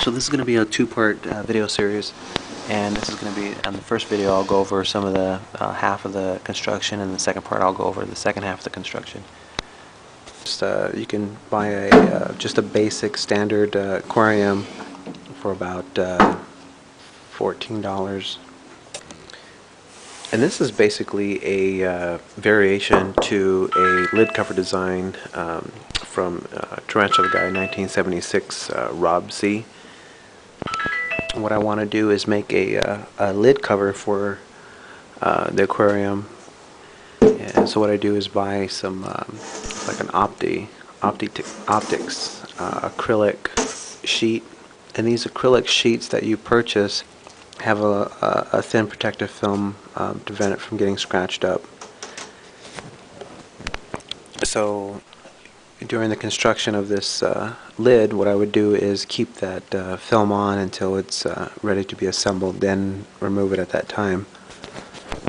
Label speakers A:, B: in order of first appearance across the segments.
A: So this is going to be a two-part uh, video series, and this is going to be, on the first video, I'll go over some of the, uh, half of the construction, and the second part, I'll go over the second half of the construction. Just, uh, you can buy a, uh, just a basic standard uh, aquarium for about uh, $14. And this is basically a variation to a lid cover design um, from Tarantula Guy 1976 uh, Rob C. What I want to do is make a, uh, a lid cover for uh, the aquarium. And so what I do is buy some um, like an Opti, Opti Optix uh, acrylic sheet. And these acrylic sheets that you purchase have a, a, a thin protective film um, to prevent it from getting scratched up. So during the construction of this uh, lid, what I would do is keep that uh, film on until it's uh, ready to be assembled, then remove it at that time.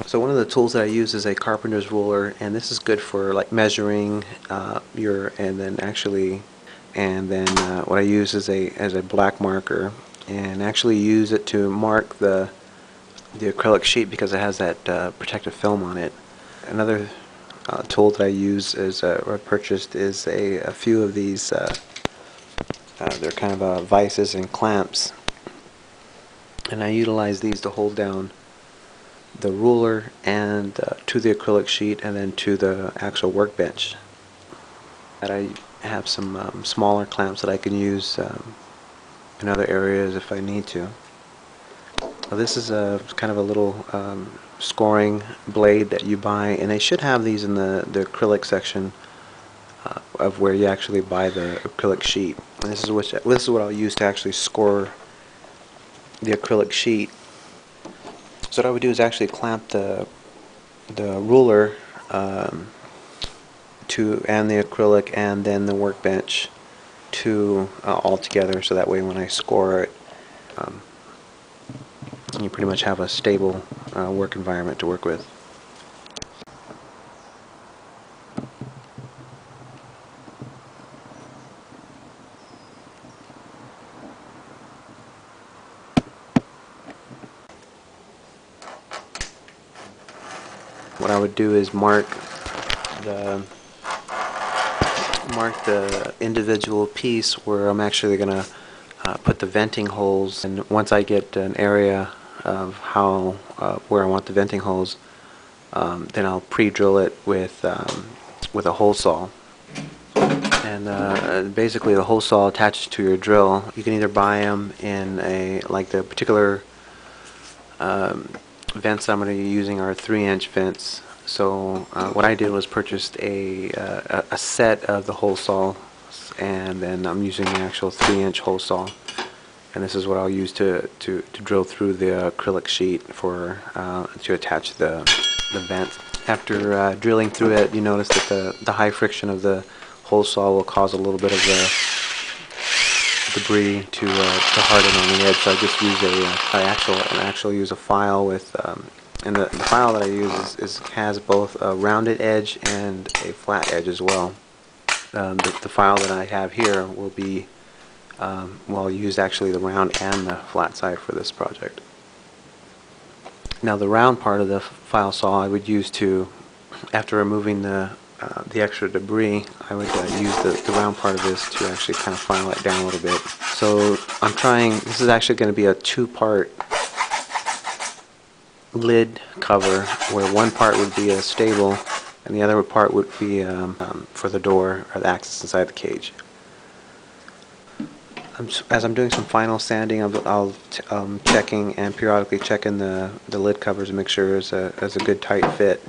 A: So one of the tools that I use is a carpenter's ruler, and this is good for like measuring uh, your, and then actually, and then uh, what I use is a as a black marker, and actually use it to mark the the acrylic sheet because it has that uh, protective film on it. Another uh, tool that I use is, uh, or purchased is a, a few of these, uh, uh, they're kind of uh, vices and clamps. And I utilize these to hold down the ruler and uh, to the acrylic sheet and then to the actual workbench. And I have some um, smaller clamps that I can use um, in other areas if I need to. This is a kind of a little um, scoring blade that you buy, and they should have these in the, the acrylic section uh, of where you actually buy the acrylic sheet. And this is what this is what I'll use to actually score the acrylic sheet. So what I would do is actually clamp the the ruler um, to and the acrylic and then the workbench to uh, all together, so that way when I score it. Um, you pretty much have a stable uh, work environment to work with. What I would do is mark the mark the individual piece where I'm actually going to uh, put the venting holes and once I get an area of how uh, where I want the venting holes, um, then I'll pre-drill it with um, with a hole saw. And uh, basically, the hole saw attaches to your drill. You can either buy them in a like the particular um, vents I'm going to be using are three-inch vents. So uh, what I did was purchased a, uh, a set of the hole saw, and then I'm using the actual three-inch hole saw and this is what I'll use to, to, to drill through the acrylic sheet for uh, to attach the, the vent. After uh, drilling through it, you notice that the, the high friction of the hole saw will cause a little bit of the debris to, uh, to harden on the edge. So I just use a uh, I actual I actually use a file with um, and the, the file that I use is, is has both a rounded edge and a flat edge as well. Um, the, the file that I have here will be um, well, use actually the round and the flat side for this project. Now the round part of the file saw I would use to, after removing the uh, the extra debris, I would uh, use the, the round part of this to actually kind of file it down a little bit. So I'm trying, this is actually going to be a two-part lid cover where one part would be a stable and the other part would be um, um, for the door or the access inside the cage. I'm as I'm doing some final sanding, I'll, I'll um, checking and periodically checking the, the lid covers to make sure it's a, it's a good tight fit.